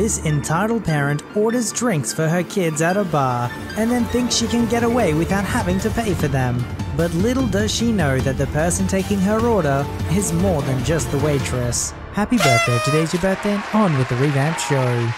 This entitled parent orders drinks for her kids at a bar and then thinks she can get away without having to pay for them. But little does she know that the person taking her order is more than just the waitress. Happy birthday, today's your birthday, on with the revamped show.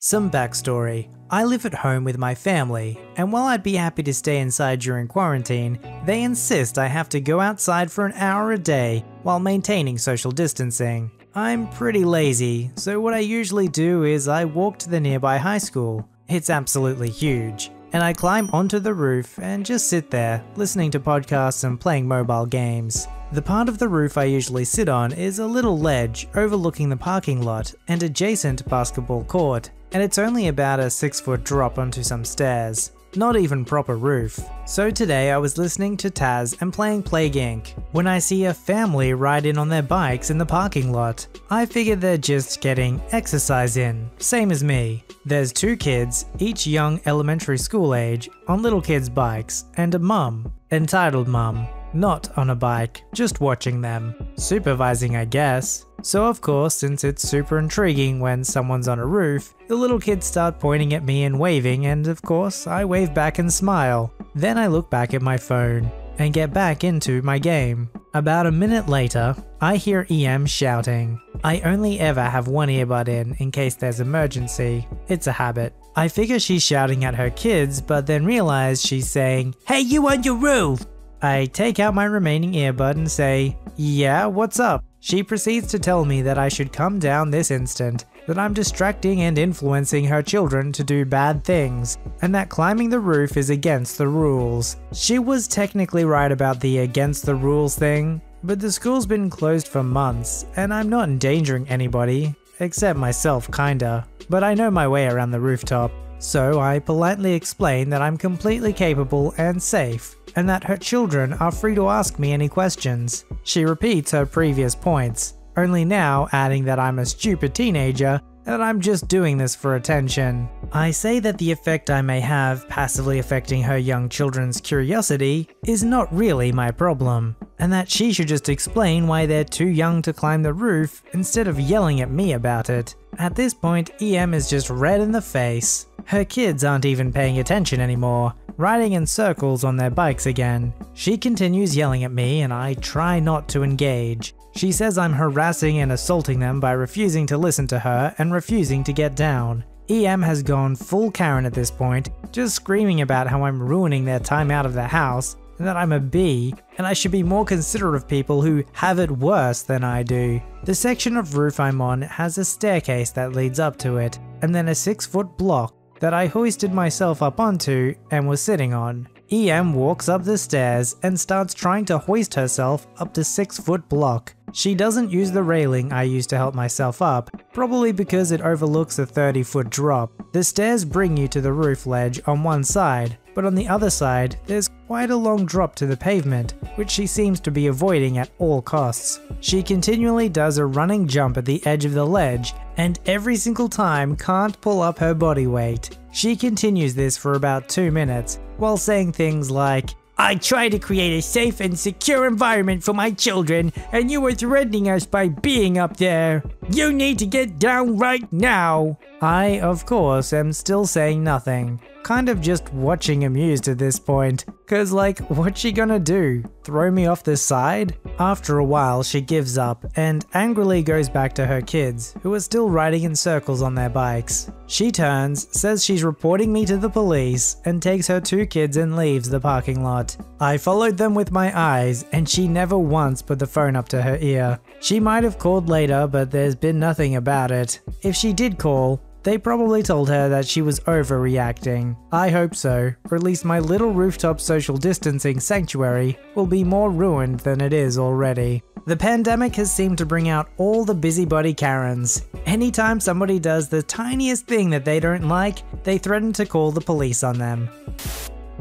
Some backstory. I live at home with my family, and while I'd be happy to stay inside during quarantine, they insist I have to go outside for an hour a day while maintaining social distancing. I'm pretty lazy, so what I usually do is I walk to the nearby high school. It's absolutely huge. And I climb onto the roof and just sit there, listening to podcasts and playing mobile games. The part of the roof I usually sit on is a little ledge overlooking the parking lot and adjacent basketball court, and it's only about a 6 foot drop onto some stairs. Not even proper roof. So today I was listening to Taz and playing Plague Inc. when I see a family ride in on their bikes in the parking lot. I figure they're just getting exercise in, same as me. There's two kids, each young elementary school age, on little kids' bikes, and a mum, entitled mum, not on a bike, just watching them. Supervising, I guess. So of course, since it's super intriguing when someone's on a roof, the little kids start pointing at me and waving and of course, I wave back and smile. Then I look back at my phone and get back into my game. About a minute later, I hear EM shouting. I only ever have one earbud in in case there's emergency. It's a habit. I figure she's shouting at her kids, but then realize she's saying, Hey you on your roof! I take out my remaining earbud and say, Yeah, what's up? She proceeds to tell me that I should come down this instant, that I'm distracting and influencing her children to do bad things, and that climbing the roof is against the rules. She was technically right about the against the rules thing, but the school's been closed for months, and I'm not endangering anybody, except myself kinda, but I know my way around the rooftop. So I politely explain that I'm completely capable and safe, and that her children are free to ask me any questions. She repeats her previous points, only now adding that I'm a stupid teenager and that I'm just doing this for attention. I say that the effect I may have passively affecting her young children's curiosity is not really my problem, and that she should just explain why they're too young to climb the roof instead of yelling at me about it. At this point, EM is just red in the face. Her kids aren't even paying attention anymore, riding in circles on their bikes again. She continues yelling at me and I try not to engage. She says I'm harassing and assaulting them by refusing to listen to her and refusing to get down. EM has gone full Karen at this point, just screaming about how I'm ruining their time out of the house, and that I'm a bee, and I should be more considerate of people who have it worse than I do. The section of roof I'm on has a staircase that leads up to it, and then a 6 foot block that I hoisted myself up onto and was sitting on. EM walks up the stairs and starts trying to hoist herself up the 6 foot block. She doesn't use the railing I used to help myself up, probably because it overlooks a 30 foot drop. The stairs bring you to the roof ledge on one side, but on the other side, there's quite a long drop to the pavement, which she seems to be avoiding at all costs. She continually does a running jump at the edge of the ledge, and every single time can't pull up her body weight. She continues this for about 2 minutes, while saying things like, I try to create a safe and secure environment for my children, and you are threatening us by being up there. You need to get down right now. I, of course, am still saying nothing. Kind of just watching amused at this point. Cause like, what's she gonna do? Throw me off the side? After a while, she gives up and angrily goes back to her kids, who are still riding in circles on their bikes. She turns, says she's reporting me to the police, and takes her two kids and leaves the parking lot. I followed them with my eyes, and she never once put the phone up to her ear. She might have called later, but there's been nothing about it. If she did call, they probably told her that she was overreacting. I hope so, or at least my little rooftop social distancing sanctuary will be more ruined than it is already. The pandemic has seemed to bring out all the busybody Karens. Anytime somebody does the tiniest thing that they don't like, they threaten to call the police on them.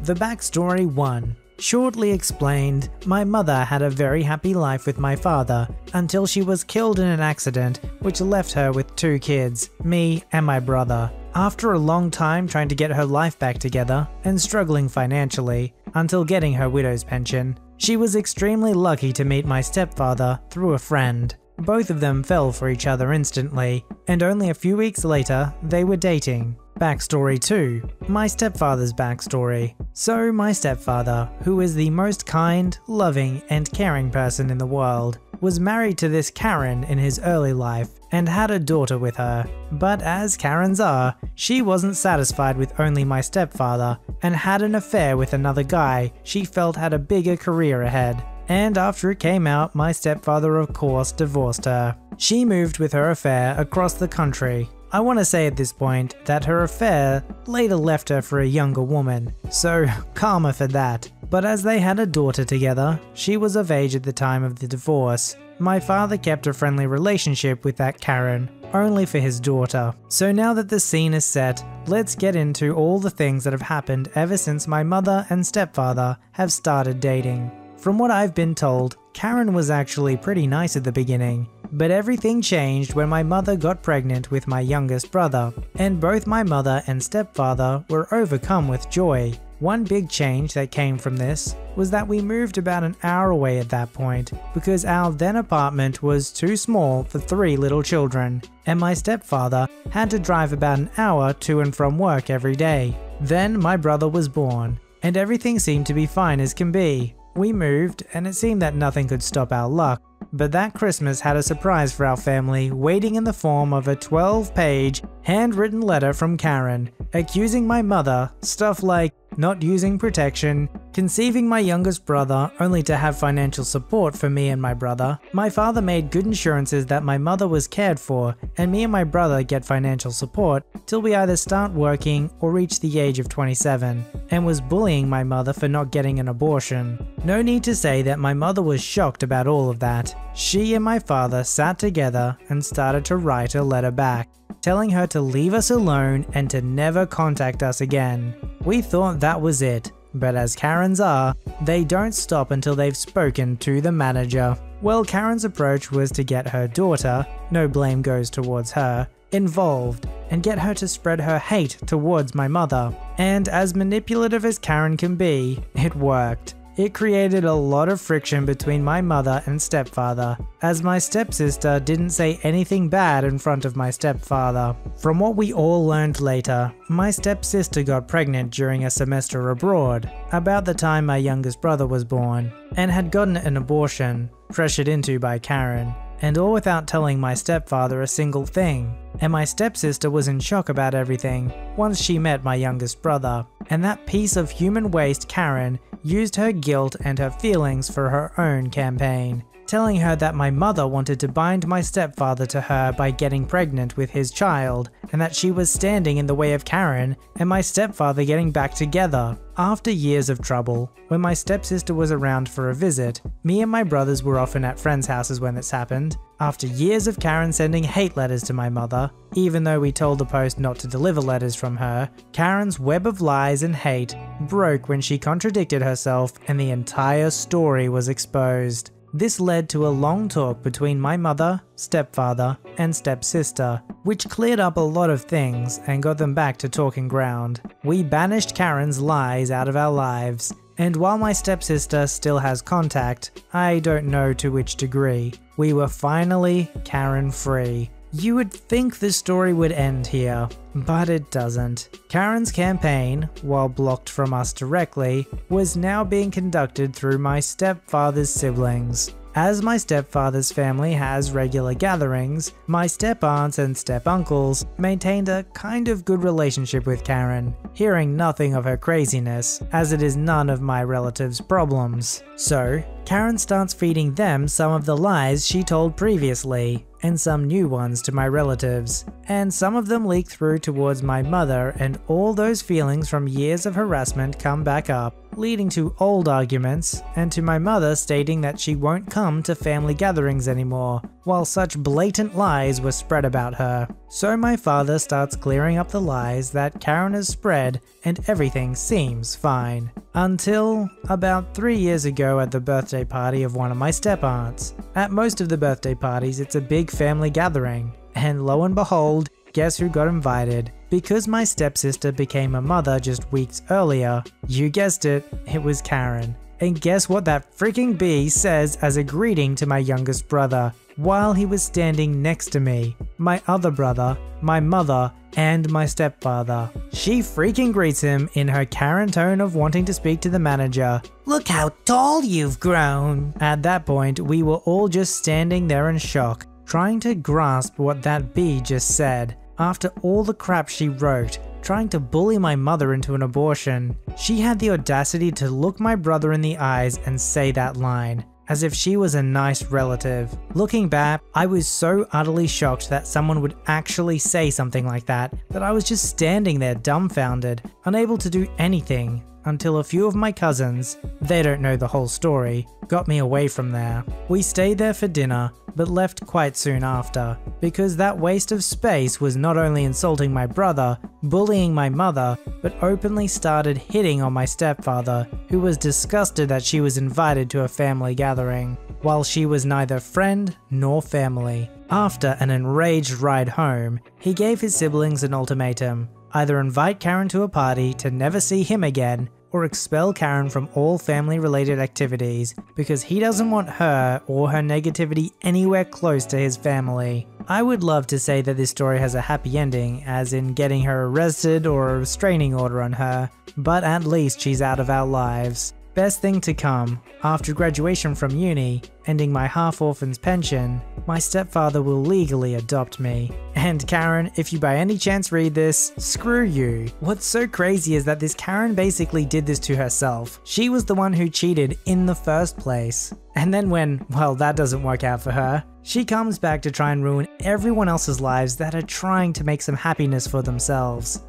The backstory 1 Shortly explained, my mother had a very happy life with my father until she was killed in an accident which left her with two kids, me and my brother. After a long time trying to get her life back together and struggling financially until getting her widow's pension, she was extremely lucky to meet my stepfather through a friend. both of them fell for each other instantly, and only a few weeks later, they were dating. Backstory 2 My stepfather's backstory. So, my stepfather, who is the most kind, loving, and caring person in the world, was married to this Karen in his early life and had a daughter with her. But as Karens are, she wasn't satisfied with only my stepfather and had an affair with another guy she felt had a bigger career ahead. And after it came out, my stepfather of course divorced her. She moved with her affair across the country I want to say at this point that her affair later left her for a younger woman, so karma for that. But as they had a daughter together, she was of age at the time of the divorce. My father kept a friendly relationship with that Karen, only for his daughter. So now that the scene is set, let's get into all the things that have happened ever since my mother and stepfather have started dating. From what I've been told, Karen was actually pretty nice at the beginning, but everything changed when my mother got pregnant with my youngest brother, and both my mother and stepfather were overcome with joy. One big change that came from this was that we moved about an hour away at that point because our then apartment was too small for three little children, and my stepfather had to drive about an hour to and from work every day. Then my brother was born, and everything seemed to be fine as can be. We moved, and it seemed that nothing could stop our luck. But that Christmas had a surprise for our family, waiting in the form of a 12 page, handwritten letter from Karen, accusing my mother, stuff like not using protection, conceiving my youngest brother only to have financial support for me and my brother. My father made good insurances that my mother was cared for, and me and my brother get financial support till we either start working or reach the age of 27, and was bullying my mother for not getting an abortion. No need to say that my mother was shocked about all of that. She and my father sat together and started to write a letter back telling her to leave us alone and to never contact us again. We thought that was it, but as Karens are, they don't stop until they've spoken to the manager. Well, Karen's approach was to get her daughter, no blame goes towards her, involved and get her to spread her hate towards my mother. And as manipulative as Karen can be, it worked. It created a lot of friction between my mother and stepfather, as my stepsister didn't say anything bad in front of my stepfather. From what we all learned later, my stepsister got pregnant during a semester abroad, about the time my youngest brother was born, and had gotten an abortion, pressured into by Karen and all without telling my stepfather a single thing. And my stepsister was in shock about everything once she met my youngest brother. And that piece of human waste, Karen, used her guilt and her feelings for her own campaign telling her that my mother wanted to bind my stepfather to her by getting pregnant with his child, and that she was standing in the way of Karen and my stepfather getting back together. After years of trouble, when my stepsister was around for a visit, me and my brothers were often at friends' houses when this happened. After years of Karen sending hate letters to my mother, even though we told the post not to deliver letters from her, Karen's web of lies and hate broke when she contradicted herself and the entire story was exposed. This led to a long talk between my mother, stepfather, and stepsister, which cleared up a lot of things and got them back to talking ground. We banished Karen's lies out of our lives, and while my stepsister still has contact, I don't know to which degree, we were finally Karen free. You would think the story would end here, but it doesn't. Karen's campaign, while blocked from us directly, was now being conducted through my stepfather's siblings. As my stepfather's family has regular gatherings, my step aunts and step uncles maintained a kind of good relationship with Karen, hearing nothing of her craziness, as it is none of my relatives' problems. So, Karen starts feeding them some of the lies she told previously, and some new ones to my relatives, and some of them leak through towards my mother and all those feelings from years of harassment come back up, leading to old arguments, and to my mother stating that she won't come to family gatherings anymore, while such blatant lies were spread about her. So my father starts clearing up the lies that Karen has spread and everything seems fine. Until about three years ago at the birthday party of one of my step aunts. At most of the birthday parties, it's a big family gathering, and lo and behold, guess who got invited? Because my stepsister became a mother just weeks earlier, you guessed it, it was Karen. And guess what that freaking bee says as a greeting to my youngest brother? while he was standing next to me, my other brother, my mother, and my stepfather. She freaking greets him in her Karen tone of wanting to speak to the manager. Look how tall you've grown! At that point, we were all just standing there in shock, trying to grasp what that bee just said. After all the crap she wrote, trying to bully my mother into an abortion, she had the audacity to look my brother in the eyes and say that line as if she was a nice relative. Looking back, I was so utterly shocked that someone would actually say something like that that I was just standing there dumbfounded, unable to do anything until a few of my cousins, they don't know the whole story, got me away from there. We stayed there for dinner, but left quite soon after, because that waste of space was not only insulting my brother, bullying my mother, but openly started hitting on my stepfather, who was disgusted that she was invited to a family gathering, while she was neither friend nor family. After an enraged ride home, he gave his siblings an ultimatum either invite Karen to a party to never see him again, or expel Karen from all family related activities because he doesn't want her or her negativity anywhere close to his family. I would love to say that this story has a happy ending, as in getting her arrested or a restraining order on her, but at least she's out of our lives. Best thing to come, after graduation from uni, ending my half orphan's pension, my stepfather will legally adopt me. And Karen, if you by any chance read this, screw you. What's so crazy is that this Karen basically did this to herself. She was the one who cheated in the first place. And then when, well, that doesn't work out for her, she comes back to try and ruin everyone else's lives that are trying to make some happiness for themselves.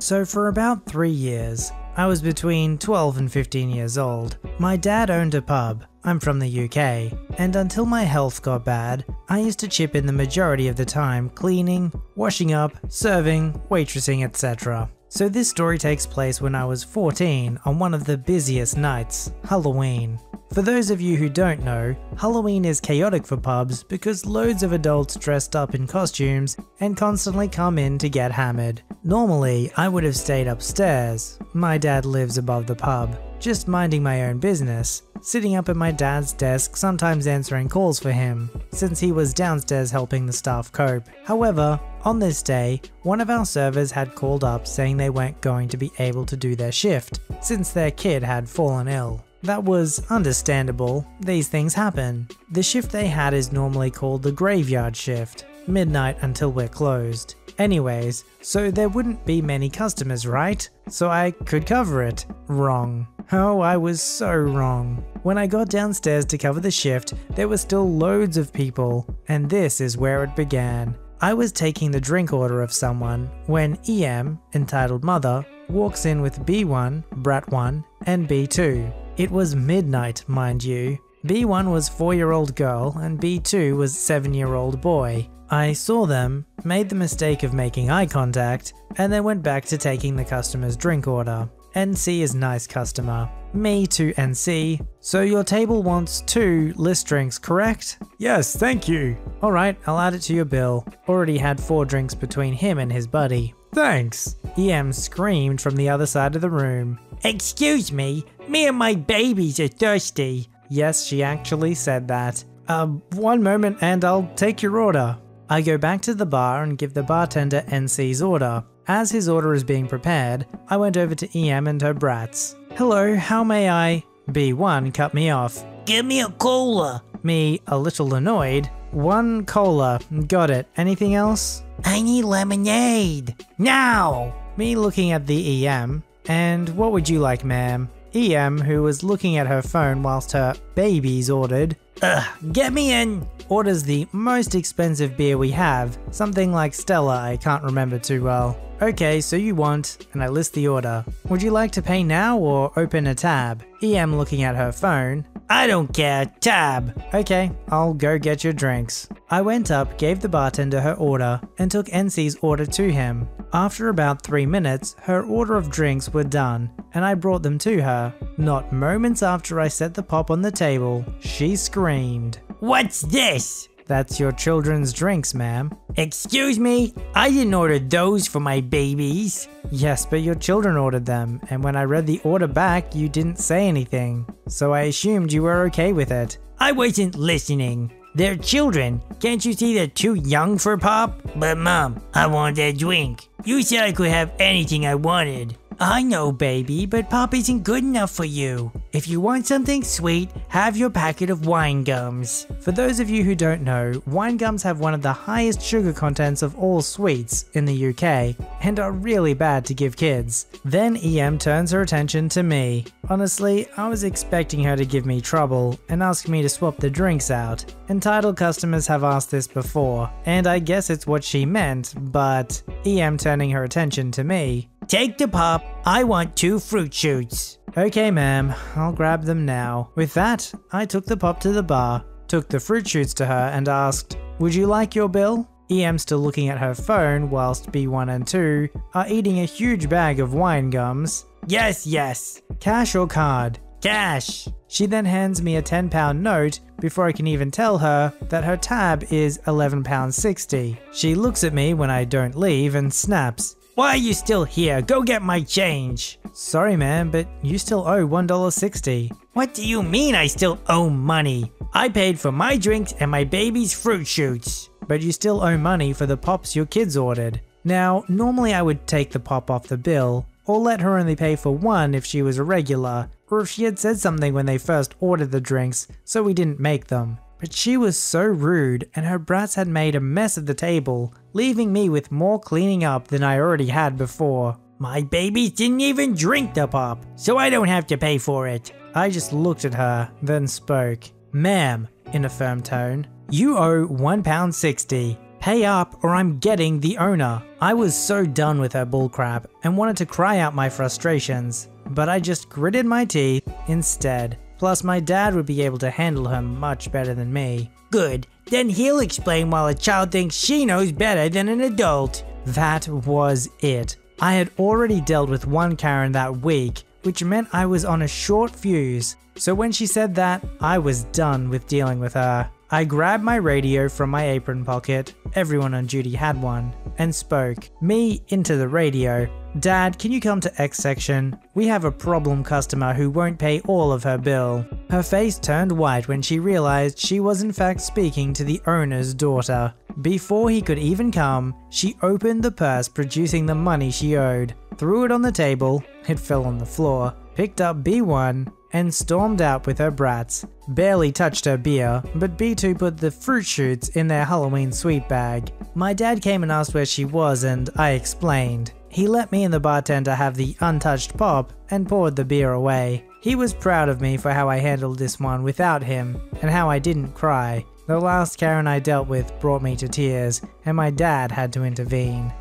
So for about three years, I was between 12 and 15 years old. My dad owned a pub. I'm from the UK, and until my health got bad, I used to chip in the majority of the time cleaning, washing up, serving, waitressing, etc. So this story takes place when I was 14 on one of the busiest nights, Halloween. For those of you who don't know, Halloween is chaotic for pubs because loads of adults dressed up in costumes and constantly come in to get hammered. Normally, I would have stayed upstairs. My dad lives above the pub, just minding my own business, sitting up at my dad's desk, sometimes answering calls for him, since he was downstairs helping the staff cope. However, on this day, one of our servers had called up saying they weren't going to be able to do their shift, since their kid had fallen ill. That was understandable, these things happen. The shift they had is normally called the graveyard shift, midnight until we're closed. Anyways, so there wouldn't be many customers, right? So I could cover it. Wrong. Oh, I was so wrong. When I got downstairs to cover the shift, there were still loads of people, and this is where it began. I was taking the drink order of someone when EM, entitled Mother, walks in with B1, Brat 1, and B2. It was midnight, mind you. B1 was 4 year old girl and B2 was 7 year old boy. I saw them, made the mistake of making eye contact, and then went back to taking the customer's drink order. NC is nice customer. Me to NC. So your table wants two list drinks, correct? Yes, thank you. Alright, I'll add it to your bill. Already had four drinks between him and his buddy. Thanks. EM screamed from the other side of the room. Excuse me, me and my babies are thirsty. Yes, she actually said that. Uh, one moment and I'll take your order. I go back to the bar and give the bartender NC's order. As his order is being prepared, I went over to EM and her brats. Hello, how may I? B1 cut me off. Give me a cola. Me, a little annoyed. One cola, got it. Anything else? I need lemonade. Now! Me looking at the EM. And what would you like, ma'am? EM, who was looking at her phone whilst her babies ordered, Ugh, get me in! Orders the most expensive beer we have, something like Stella, I can't remember too well. Okay, so you want, and I list the order. Would you like to pay now or open a tab? EM looking at her phone. I don't care, tab! Okay, I'll go get your drinks. I went up, gave the bartender her order, and took NC's order to him. After about 3 minutes, her order of drinks were done, and I brought them to her. Not moments after I set the pop on the table, she screamed, What's this? That's your children's drinks, ma'am. Excuse me? I didn't order those for my babies. Yes, but your children ordered them, and when I read the order back, you didn't say anything. So I assumed you were okay with it. I wasn't listening. They're children. Can't you see they're too young for pop? But mom, I want that drink. You said I could have anything I wanted. I know, baby, but pop isn't good enough for you. If you want something sweet, have your packet of wine gums. For those of you who don't know, wine gums have one of the highest sugar contents of all sweets in the UK and are really bad to give kids. Then EM turns her attention to me. Honestly, I was expecting her to give me trouble and ask me to swap the drinks out. Entitled customers have asked this before, and I guess it's what she meant, but EM turning her attention to me Take the pop. I want two fruit shoots. Okay, ma'am. I'll grab them now. With that, I took the pop to the bar, took the fruit shoots to her, and asked, Would you like your bill? EM still looking at her phone whilst B1 and 2 are eating a huge bag of wine gums. Yes, yes. Cash or card? Cash. She then hands me a £10 note before I can even tell her that her tab is £11.60. She looks at me when I don't leave and snaps, why are you still here? Go get my change. Sorry, man, but you still owe $1.60. What do you mean I still owe money? I paid for my drinks and my baby's fruit shoots. But you still owe money for the pops your kids ordered. Now, normally I would take the pop off the bill, or let her only pay for one if she was a regular, or if she had said something when they first ordered the drinks, so we didn't make them. But she was so rude, and her brats had made a mess of the table, leaving me with more cleaning up than I already had before. My babies didn't even drink the pop, so I don't have to pay for it. I just looked at her, then spoke. Ma'am, in a firm tone, you owe £1.60. Pay up or I'm getting the owner. I was so done with her bullcrap and wanted to cry out my frustrations, but I just gritted my teeth instead. Plus, my dad would be able to handle her much better than me. Good, then he'll explain while a child thinks she knows better than an adult. That was it. I had already dealt with one Karen that week, which meant I was on a short fuse. So when she said that, I was done with dealing with her. I grabbed my radio from my apron pocket, everyone on duty had one, and spoke, me into the radio. Dad, can you come to X section? We have a problem customer who won't pay all of her bill. Her face turned white when she realized she was in fact speaking to the owner's daughter. Before he could even come, she opened the purse producing the money she owed, threw it on the table, it fell on the floor, picked up B1, and stormed out with her brats. Barely touched her beer, but B2 put the fruit shoots in their Halloween sweet bag. My dad came and asked where she was and I explained. He let me and the bartender have the untouched pop and poured the beer away. He was proud of me for how I handled this one without him and how I didn't cry. The last Karen I dealt with brought me to tears and my dad had to intervene.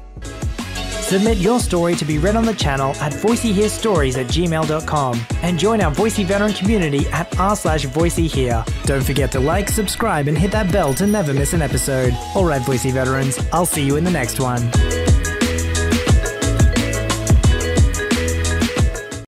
Submit your story to be read on the channel at voiceyherestories at gmail.com and join our Voicey veteran community at r slash voiceyhere. Don't forget to like, subscribe, and hit that bell to never miss an episode. Alright, Voicey veterans, I'll see you in the next one.